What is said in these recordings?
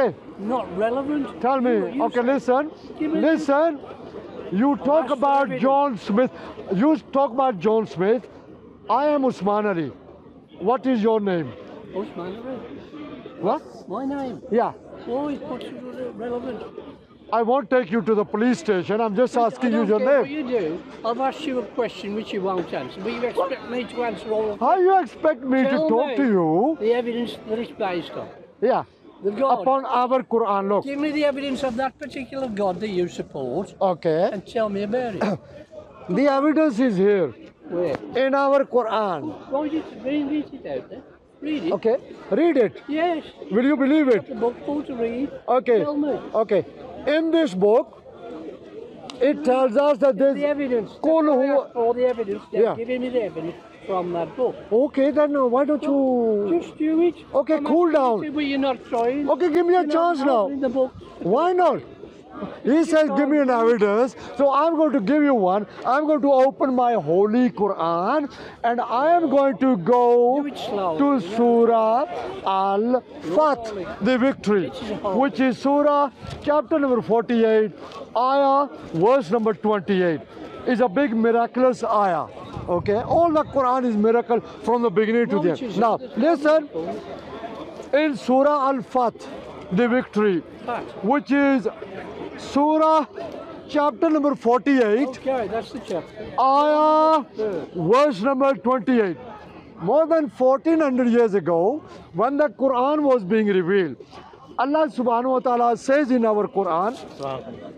Okay, Not relevant. tell me. You Okay, listen. Listen. You talk about. John Smith. You talk about John Smith. I am Usman Ali. What is your name? Osman, What? my name. Yeah. Why is what's relevant? I won't take you to the police station. I'm just asking you your care what name. you do. I've asked you a question which you won't answer, but you expect me to answer all of How you expect me to talk me to you? the evidence that it's based on. Yeah. The God. Upon our Quran. Look. Give me the evidence of that particular God that you support Okay. and tell me about it. The evidence is here Where? in our Quran. Write it, read read it out there. Read it. Okay. Read it. Yes. Will you believe it? The book full to read. Okay. Tell me. Okay. In this book, it tells us that The there's. evidence. Why I huwa- asked for the evidence. They're Yeah. giving me the evidence from that book. Okay, then uh, why don't you? Just do it. Okay, I'm cool down. But you're not trying. Okay, give me a You're chance now. Why not? He says, give me an evidence. So I'm going to give you one. I'm going to open my holy Quran and I am going to go Do it slowly. to Surah Al Fath, the victory, which is Surah chapter number 48, ayah, verse number 28. It's a big miraculous ayah. Okay, all the Quran is miracle from the beginning to the end. Now, listen in Surah Al Fath, the victory, which is Surah chapter number 48, Okay, that's the chapter. ayah verse number 28. More than 1400 years ago, when the Quran was being revealed, Allah subhanahu wa ta'ala says in our Quran,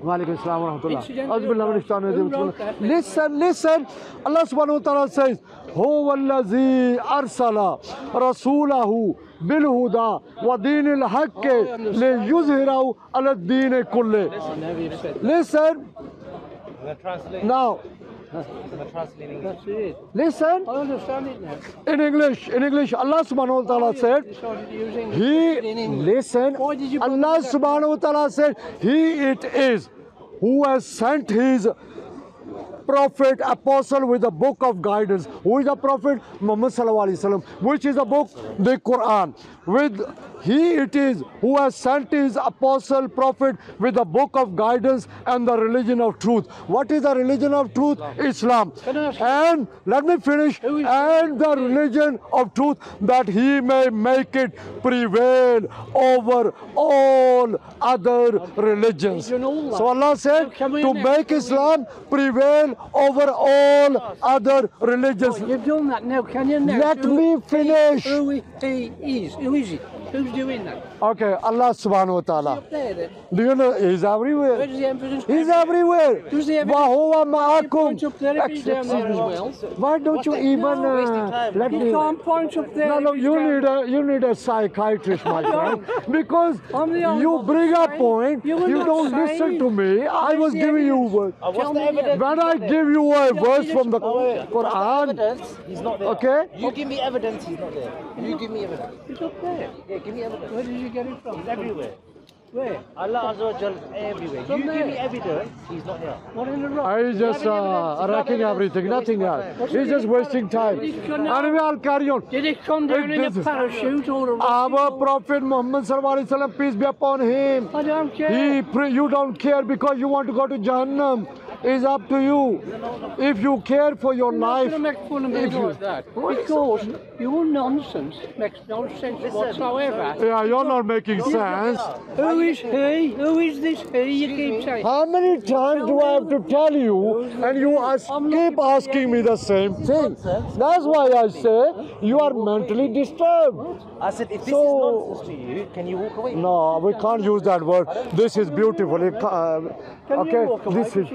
Walaikum assalam wa rahmatullah. Listen, listen. Allah subhanahu wa ta'ala says, هو الذي أرسل رسوله بالهدى ودين الحق ليظهره على الدين كله. Oh. Listen, now, That's it. listen. I understand it now. In English, in English, Allah subhanahu wa ta'ala said. He, listen, Allah subhanahu wa ta'ala said, He it is who has sent His prophet, apostle with a book of guidance. Who is the prophet? Muhammad sallallahu alaihi wasallam. Which is a book? The Quran. With he it is who has sent his apostle, prophet with the book of guidance and the religion of truth. What is the religion of truth? Islam. Can I ask you- And let me finish. And the religion of truth that he may make it prevail over all other religions. Religion, all that. So Allah said Now, can we to make Islam prevail over all other religions. Oh, you've done that now, can you now? Let me finish. Who he he? Who is it? Who's doing that. Okay, Allah subhanahu wa ta'ala. Do you know he's everywhere? He's everywhere. Does he Wahuwa ma'akum. Why don't you even uh, let me? No, no, you need a you need a psychiatrist, my friend, because you bring a point. You don't listen to me. I was giving you words. When I give you a verse from the Quran, he's not there. Okay. You give me evidence. He's not there. You give me evidence. He's not there. Yeah, give me evidence. Where did you get it from? Everywhere. Where? Allah Azza wa Jal everywhere. From you give me evidence. He's not here. What in the rock? I just uh, wrecking everything, nothing else. He's just wasting time. Anyway, I'll carry on. Did it come down in a parachute or a Our? Prophet Muhammad sallallahu alaihi wasallam, peace be upon him. I don't care. He pre- you don't care because you want to go to Jahannam. It's up to you. If you care for your You're life, going make fun of me if you- that. Because your nonsense makes no sense whatsoever. yeah, you're not making sense. Who is he? Who is this he you keep saying? How many times do I have to tell you and you ask, keep asking me the same thing? That's why I say you are mentally disturbed. I said, if this So- is nonsense to you, can you walk away? No, we can't use that word. This is beautiful. It uh, okay, you walk away? this is.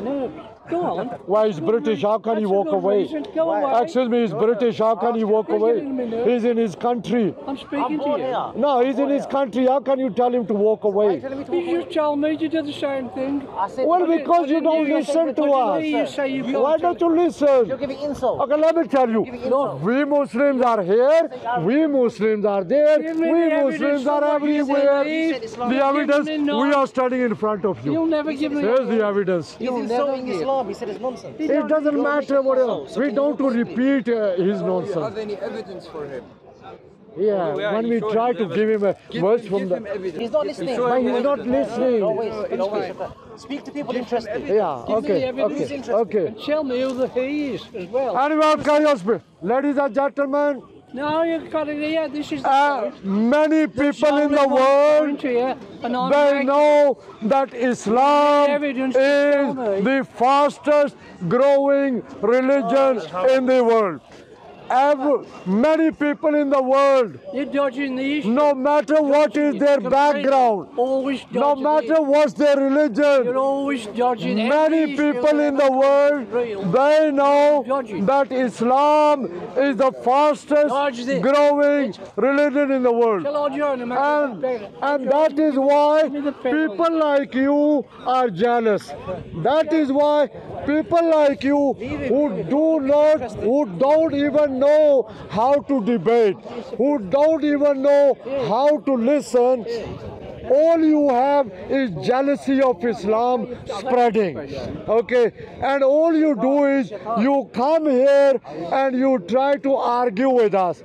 Because you get on my nerves. Go on. Why he's British? How can he That's a walk away? away. Excuse me, he's British. How can he walk away? getting me nerves. He's in his country. I'm speaking I'm to you. here. No, he's in his country. How can you tell him to walk away? Telling me to walk You just told me to do the same thing. I said, Well, because you didn't don't you- listen to what you us. say you Why don't you listen? you're giving insult. Okay, let me tell you. No. We Muslims are here. We Muslims are there. We Muslims are of what you said. everywhere. You said Islam. The evidence, we are standing in front of you. You'll never give me Here's the evidence. You'll insulting never give. He said it's nonsense. It doesn't matter what else. We don't to repeat uh, his Do you have any evidence for him? Yeah, Yeah, when we try to give him a Give verse him, from the. He's not listening. show But he's not listening. No ways. No ways. Speak to people interested. Yeah, Give okay, okay, okay. And tell me who the he is as well. Anyway, chaos, ladies and gentlemen, No, you've got it here. This is the uh, many people in the world here, they making- know that Islam Evidence is the fastest growing religion in the world. Every, many people in the world, You're dodging the issue. no matter what is their background, no matter what's their religion, many people in the world, they know that Islam is the fastest growing religion in the world. Shall I join him? And, and that is why me the pen. people like you are jealous. That is why people like you who do not, who don't even know how to debate, who don't even know how to listen, all you have is jealousy of Islam spreading. Okay, and all you do is you come here and you try to argue with us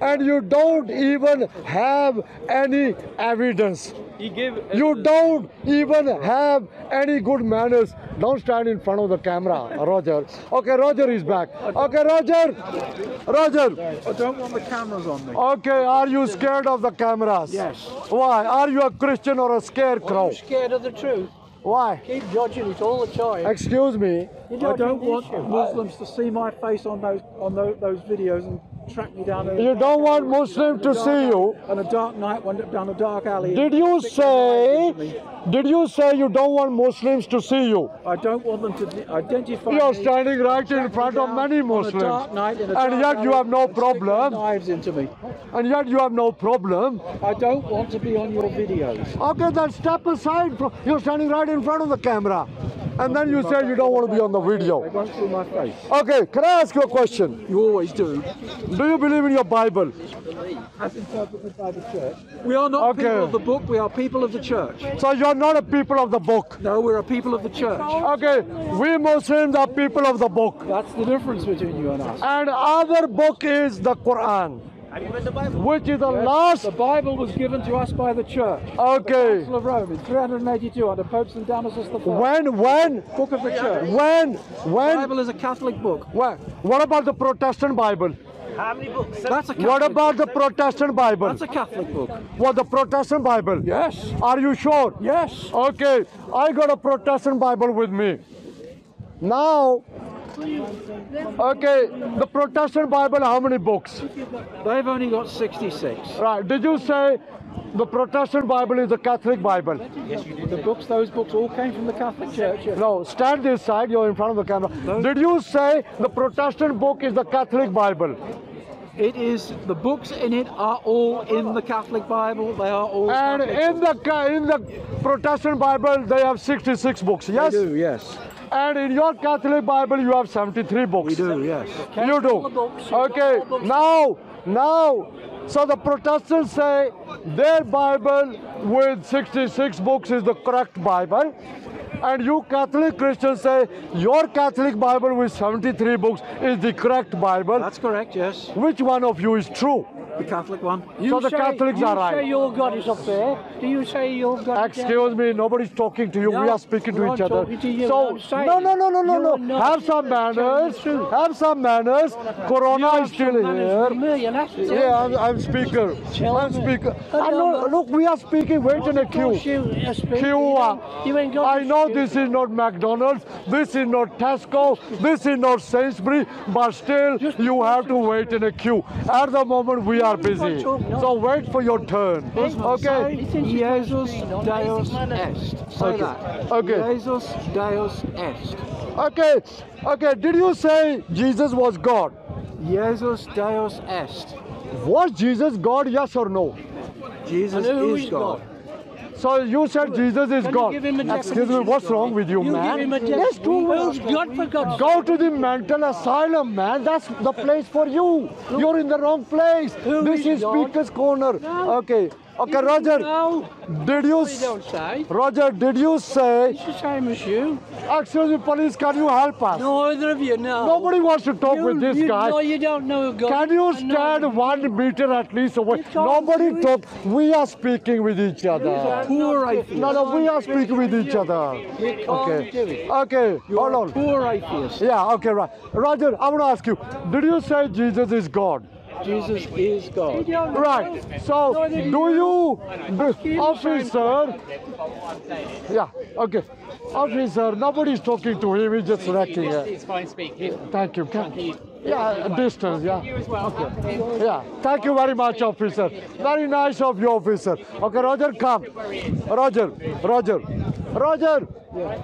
and you don't even have any evidence. He gave You don't even have any good manners. Don't stand in front of the camera, Roger. Okay, Roger is back. Okay, Roger. Roger. I don't want the cameras on me. Okay, are you scared of the cameras? Yes. Why? Are you a Christian or a scarecrow? I'm scared of the truth. Why? Keep dodging it all the time. Excuse me. I don't want issue. Muslims to see my face on those on those, those videos and track me down. a You don't want Muslims to see you. On a dark night, down a dark alley. Did you Stick their knives into say? Did you say you don't want Muslims to see you? I don't want them to identify. You're standing right in front of many Muslims. night And yet you have no and stick their problem. Knives into me. And yet you have no problem. I don't want to be on your videos. Okay, then step aside. You're standing right in front of the camera. And then you say you don't want to be on the video. won't see my face. Okay, can I ask you a question? You always do. Do you believe in your Bible? As interpreted by the church. We are not Okay. people of the book. We are people of the church. So you're not a people of the book. No, we're a people of the church. Okay, we Muslims are people of the book. That's the difference between you and us. And our book is the Quran, Have you the which is the Yes, last. The Bible was given to us by the church. Okay. The Council of Rome in 382 under Pope St. Damasus IV. When, when, Book of the church. when, When? The when, Bible is a Catholic book. when? What about the Protestant Bible? How many books? That's a Catholic What about the Protestant Bible? That's a Catholic book. What the Protestant Bible? Yes. Are you sure? Yes. Okay, I got a Protestant Bible with me. Now, okay, the Protestant Bible, how many books? They've only got 66. Right, did you say the Protestant Bible is the Catholic Bible? Yes, you did. The books, those books all came from the Catholic Church. yes. No, stand this side, you're in front of the camera. Did you say the Protestant book is the Catholic Bible? It is, the books in it are all in the Catholic Bible. They are all And Catholic in the in the Protestant Bible, they have 66 books. Yes. They do, yes. And in your Catholic Bible, you have 73 books. We do, yes. You do. the books, you Okay. got all the books. Now, now, so the Protestants say their Bible with 66 books is the correct Bible. And you Catholic Christians say your Catholic Bible with 73 books is the correct Bible. That's correct, yes. Which one of you is true? The Catholic one. You So the say, Catholics you are say your God is up there. Do you say your God is down Excuse me, nobody's talking to you. we are speaking to each other. to you. So no, no, no, no, no, no. Have some manners. Have some manners. Corona is still some manners with here. me, and that's it. Yeah, I'm, I'm speaker. Tell I'm me. speaker. Come I know, look, we are speaking. Wait in a queue. You, you speak, Queue. you, you ain't I know this is not McDonald's. This is not Tesco. This is not Sainsbury. But still, you have to wait in a queue. At the moment, we are busy. So wait for your turn. Okay. Jesus Deus est. Say Okay. that. Okay. Jesus Deus est. Okay. Okay. Did you say Jesus was God? Jesus Deus est. Was Jesus God? Yes or no? Jesus And who is is God. So you said Jesus is Can God. give him a Excuse me, what's wrong with you, You man? give him a Let's do God for God's Go to the mental asylum, man. That's the place for you. You're in the wrong place. This is is Speaker's Corner. Okay. Okay, Roger. No, Did you they s- don't say. Roger, did you say It's the same as you. excuse me police, can you help us? No, either of you, no. Nobody wants to talk you, with this you, guy. No, you don't know God. Can you stand one meter at least away? Nobody talk. We are speaking with each other. Poor atheist. No, no, we are speaking with each other. You can't Okay. do it. Okay, hold on. Poor atheist. Yeah, okay, right. Roger, I want to ask you, did you say Jesus is God? Jesus is God. You don't know. Right. So, do you, officer? Yeah. Okay. Officer, nobody's talking to him. He's just wrecking it. It's fine, speak. Thank you. Can, you. yeah, distance. Yeah. You as well. Okay. Yeah. Thank you very much, officer. Very nice of you, officer. Okay, Roger, come. Roger, Roger, Roger.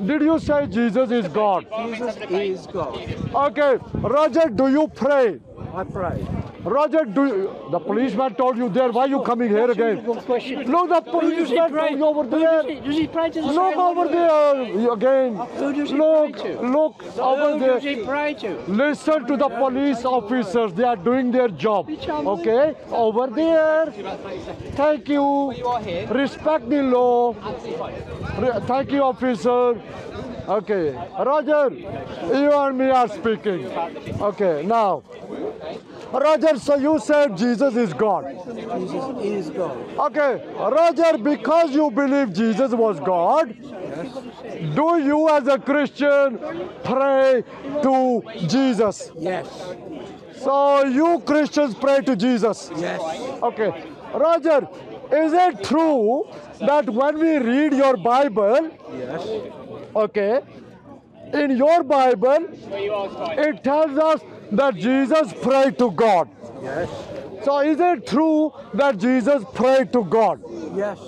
Did you say Jesus is God? Jesus is God. Okay, Roger, do you pray? I pray. Roger, do you, the policeman told you there? Why are you coming here again? Good question. Look, the Who does he policeman told you over Who does he, there. does he pray to the Look over there again. Who does he Look, pray to? look over Who does there. he pray to? Listen to the police officers. They are doing their job. Okay, over there. Thank you. You are here. Respect the law. Absolutely fine. Re- Thank you, officer. Okay, Roger, you and me are speaking. Okay, now, Roger, so you said Jesus is God. Jesus is God. Okay, Roger, because you believe Jesus was God, do you as a Christian pray to Jesus? Yes. So you Christians pray to Jesus? Yes. Okay. Roger, is it true that when we read your Bible, Yes. Okay, in your Bible, it tells us that Jesus prayed to God. Yes. So is it true that Jesus prayed to God? Yes.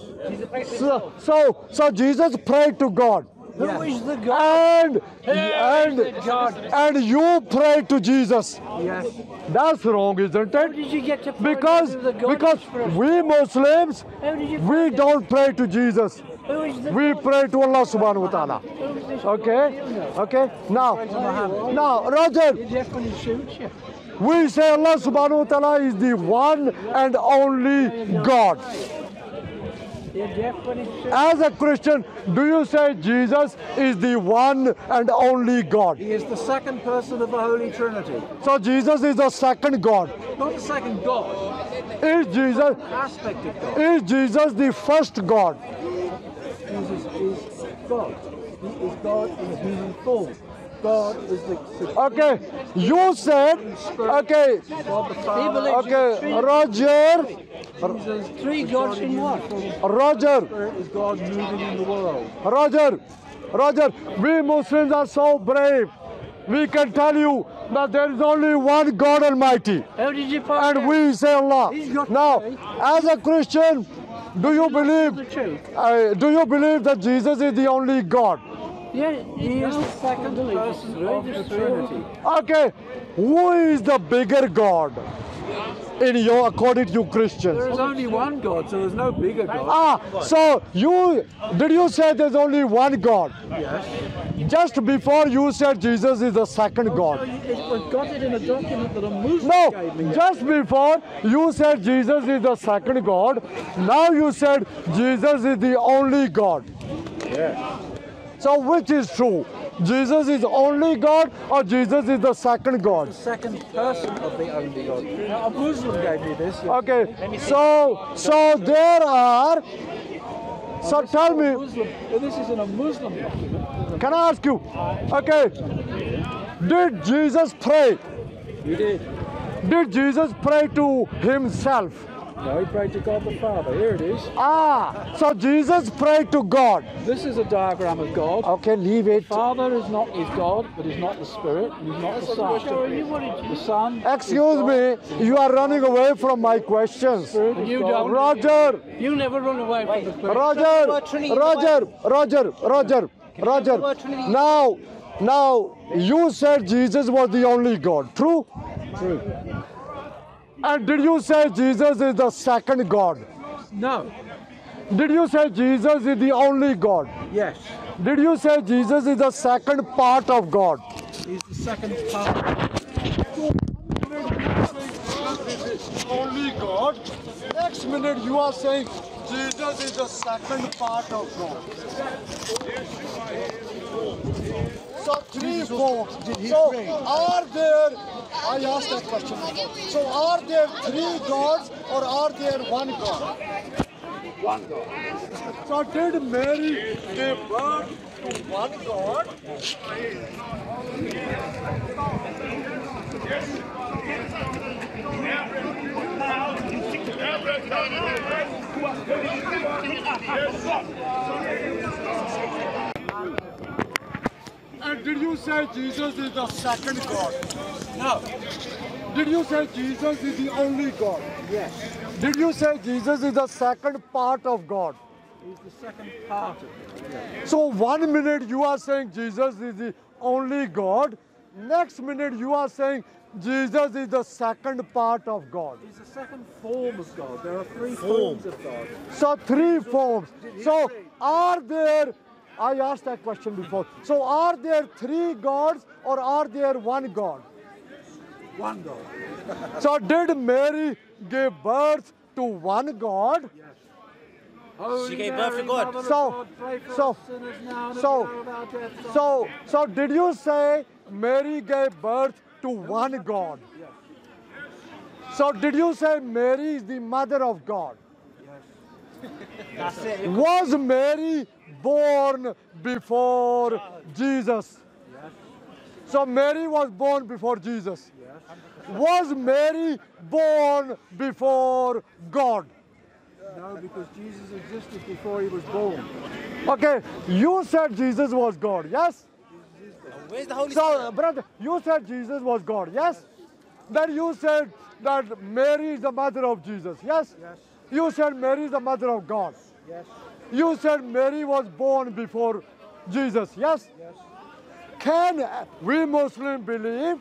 So, so, so Jesus prayed to God. Who is the God? And and God? and you pray to Jesus. Yes. That's wrong, isn't it? did you get to find Because because we Muslims How did you we don't pray to Jesus. Who is the We pray to Allah subhanahu wa ta'ala. Who is this Okay? God you know? Okay? Now now Roger, You're deaf when it suits you. we say Allah subhanahu wa ta'ala is the one and only God. You're deaf when it suits As a Christian, do you say Jesus is the one and only God? He is the second person of the Holy Trinity. So Jesus is the second God. Not the second God, Is Jesus aspect of God. is Jesus the first God? Jesus is God. He is God in human form. God is the Okay, you said okay, God the He Father. believes okay, in Roger, Jesus three gods God in one. Roger, is God moving in the world. Roger, Roger. We Muslims are so brave. We can tell you that there is only one God Almighty. How did you find and out? we say Allah. Now, as a Christian, do you believe? Uh, do you believe that Jesus is the only God? Yeah, He is the second person of the Trinity. Okay, who is the bigger God in your, according to you Christians? There is only one God, so there's no bigger God. Ah, so you did you say there's only one God? Yes. Just before you said Jesus is the second So God. you- it got it in a document that a Muslim No, gave me. just before you said Jesus is the second God. Now you said Jesus is the only God. So which is true? Jesus is only God or Jesus is the second God? the second person of the only God. Now, a Muslim gave me this. Okay, so so there are. So tell me, well, this is in a Muslim document. can I ask you? Okay, did Jesus pray? You did. Did Jesus pray to himself? No, he prayed to God the Father. Here it is. Ah, so Jesus prayed to God. This is a diagram of God. Okay, leave it. Father is not is God, but he's not the Spirit, and he's not the Son. The Son. Excuse me, you are running away from my questions. You don't. Roger, You never run away from the question. Roger, word Trinity in the Roger, Roger, Roger, Roger. Now, now, you said Jesus was the only God, true? True. And did you say Jesus is the second God? No. Did you say Jesus is the only God? Yes. Did you say Jesus is the second part of God? He's the second part. only God. Next minute you are saying Jesus is the second part of God. So three forms. So are there? I asked that question. So are there three gods or are there one God? One God. So did Mary give birth to one God? And did you say Jesus is the second God? No. Did you say Jesus is the only God? Yes. Did you say Jesus is the second part of God? He's the second part of it. So one minute you are saying Jesus is the only God, next minute you are saying Jesus is the second part of God. He's the second form of God. There are three forms of God. So three forms. So are there, I asked that question before. So are there three gods or are there one God? One God. So did Mary give birth to one God? Holy gave birth to God. So- God, pray for so- now so- the hour of our death. So, so did you say Mary gave birth to one God? Yes. So did you say Mary is the mother of God? That's it. Was Mary born before Jesus? So Mary was born before Jesus. Was Mary born before God? No, because Jesus existed before he was born. Okay, you said Jesus was God, yes? Where's the Holy So, Spirit? brother, you said Jesus was God, yes? Then you said that Mary is the mother of Jesus, yes? Yes. You said Mary is the mother of God. Yes. You said Mary was born before Jesus, yes? Yes. Can we Muslims believe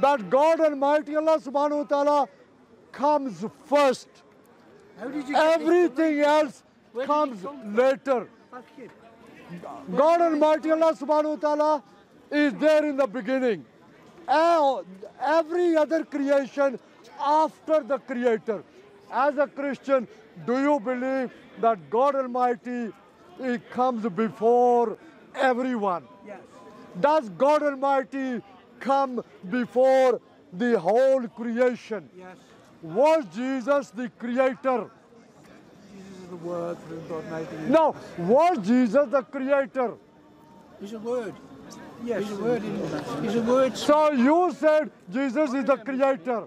that God Almighty Allah subhanahu wa ta'ala comes first? How did you get this Everything else comes come later. God Almighty Allah subhanahu wa ta'ala is there in the beginning. Every other creation after the creator. As a Christian, do you believe that God Almighty he comes before everyone? Yes. Does God Almighty come before the whole creation? Yes. Was Jesus the creator? Jesus is the word through God made No, was Jesus the creator? He's a word. Yes. He's a word. in- He's a word. So you said Jesus is the creator.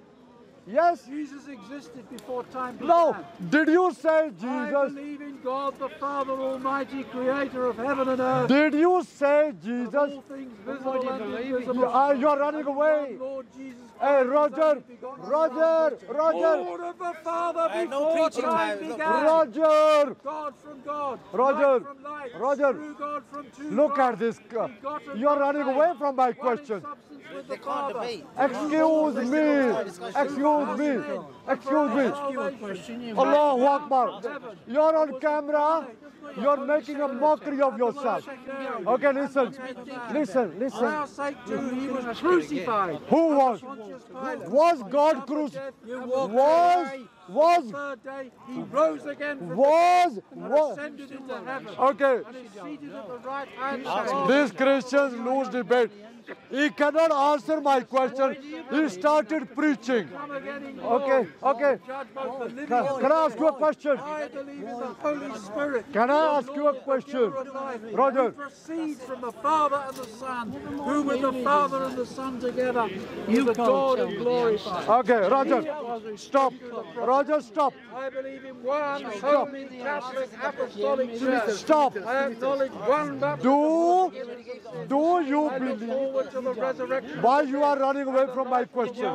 Yes? Jesus existed before time began. No. Did you say Jesus? I Jesus? believe in God the Father Almighty, creator of heaven and earth. Did you say of Jesus? all things visible and invisible. You are- you are running away. Lord Jesus Hey, Roger, Roger, Roger, Lord of the Father Hey, no preaching time time, look, began. Roger. God from God, Roger, light from light, Roger, true God from true Look God, at this. You are running faith, away from my question. substance with They the can't debate. Excuse me. Excuse me. Excuse me. Allahu Akbar. You're on camera. You're making a mockery of yourself. Okay, listen. Listen, For listen. our sake too, he was crucified. Who was? Pontius Pilate. Was God crucified? Was? Was? Third day, he rose again from Was? the dead Was? ascended into heaven. Okay. And is seated at the right hand side. These Christians lose debate. He cannot answer my question. He started preaching. Come again in Okay, okay. Judge both the living Can, can I ask you a question? I believe in the Holy Spirit. Can I ask you a question? giver of life, Roger. Proceed from the Father and the Son, who with the Father and the Son together is adored and glorified. Okay, Roger. Stop. Roger, stop. I believe in one holy Catholic Apostolic Church. Stop. I acknowledge one baptism. Do, do you believe? Forward to the resurrection. Why you are running away from my question?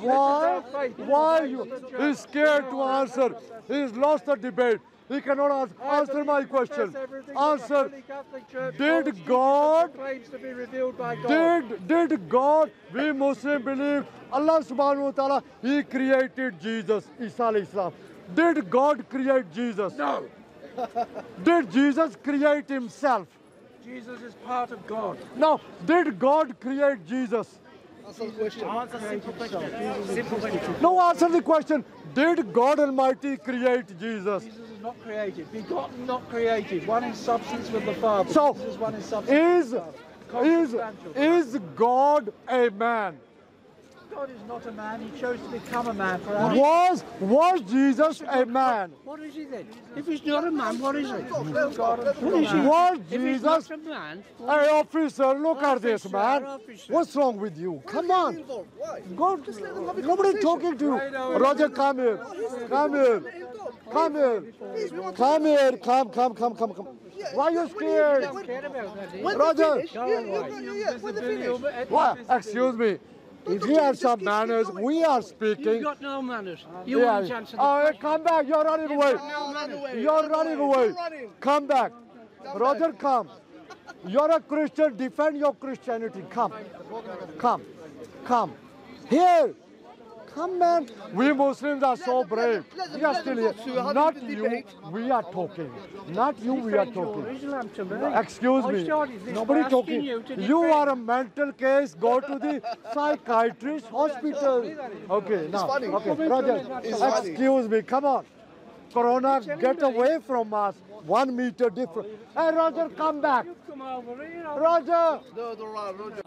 Why? Why you? He's scared to answer. He's lost the debate. He cannot I answer my question. confess everything that the Answer. Holy Catholic Church Did God- and to be revealed by God. Did did God? We Muslim believe Allah Subhanahu wa Taala He created Jesus, Isa alayhi salam. Did God create Jesus? No. Did Jesus create Himself? Jesus is part of God. Now, did God create Jesus? Answer the question. Answer simple question. Simple question. No, answer the question. Did God Almighty create Jesus? Jesus is not created. Begotten, not created. One in substance with the Father. So, Jesus is one in substance Is, with the Father. is, is God a man? God is not a man. He chose to become a man for our Was, was Jesus a man? What is he then? If he's not a man, what is he? God What is he? Was Jesus not a man, Hey, officer, look at this, man. What's wrong with you? Come on. Involved. Why? Go. Nobody talking to you. Roger, come here. Come here. Come here. Come here. Come, come, come, come, come. Why are you scared? care about that. When Roger. What? Excuse me. If you have some manners, we are speaking. You've got no manners. You Yeah. won't answer the Oh, question. come back. You're running away. No manners. You're running away. running. Come back. Roger, come. You're a Christian. Defend your Christianity. Come. Come. Come. Here. Come, man. We Muslims are so brave. We are still here. Not you. We are talking. Not you. We are talking. Islam to me. Excuse me. Nobody talking. You, to You defend. are a mental case. Go to the psychiatrist hospital. Okay, now. funny. Okay, Roger. Excuse me. Come on. Corona, get away from us. One meter different. Hey, Roger, come back. Come over here. Roger. No, no, Roger.